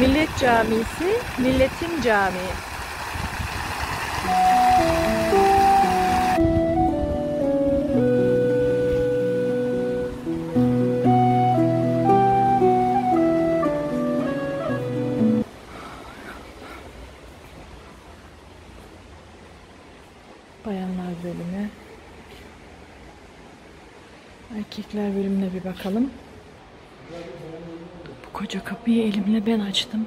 Millet Camisi, milletin camii. Bayanlar bölümü. Erkekler bölümüne bir bakalım koca kapıyı elimle ben açtım.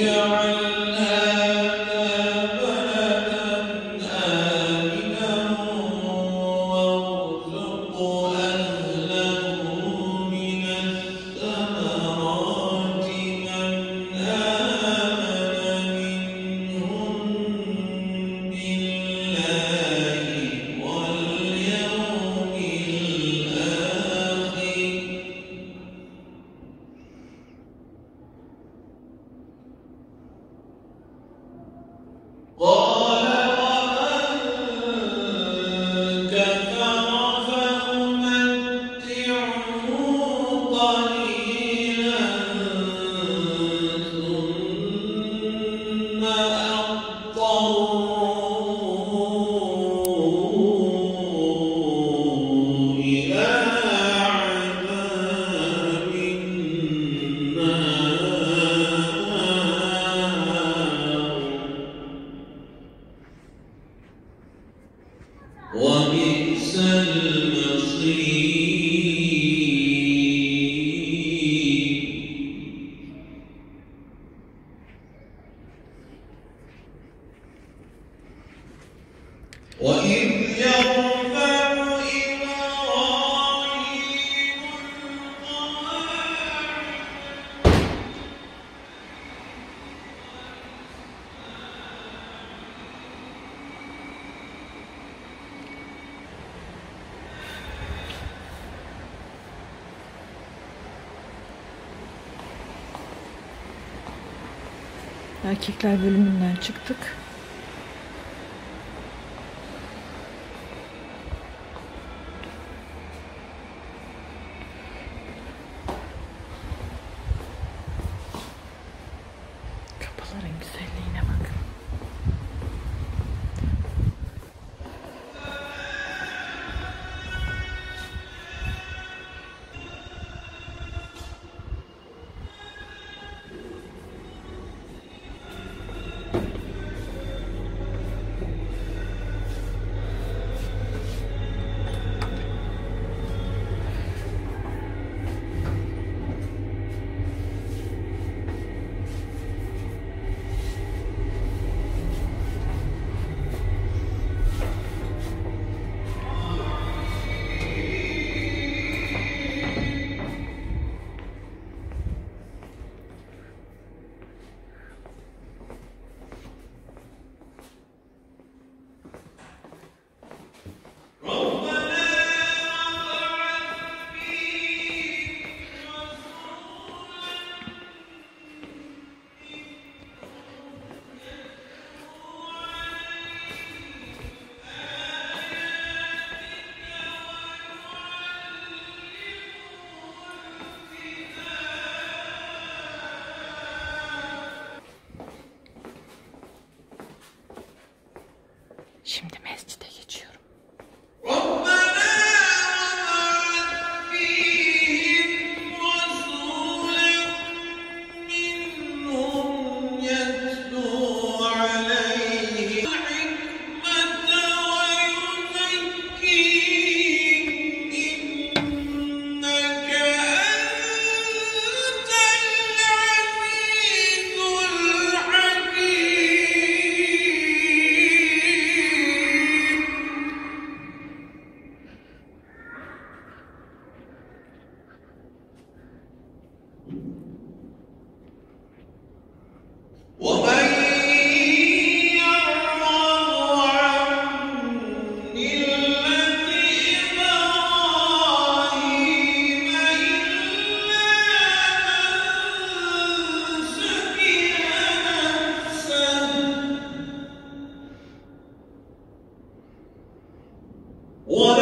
جعلنا erkekler bölümünden çıktık. One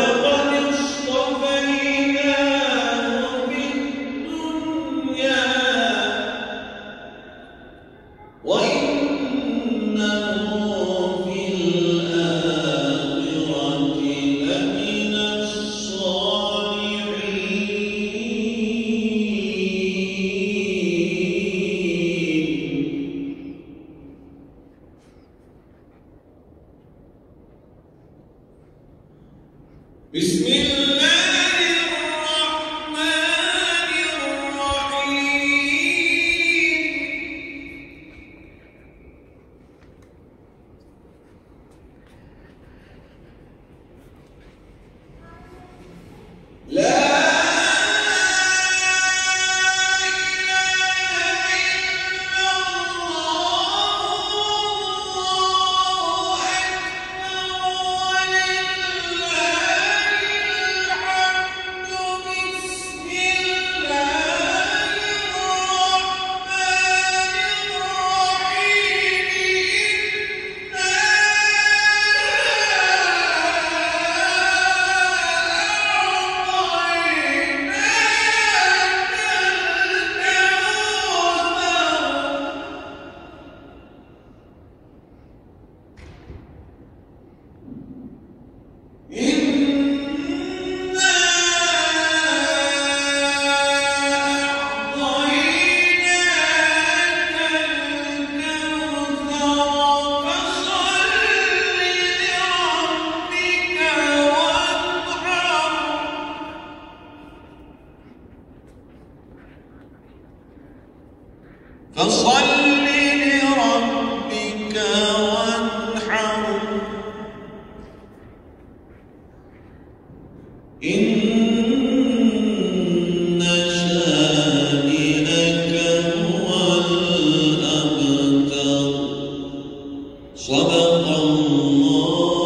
الله.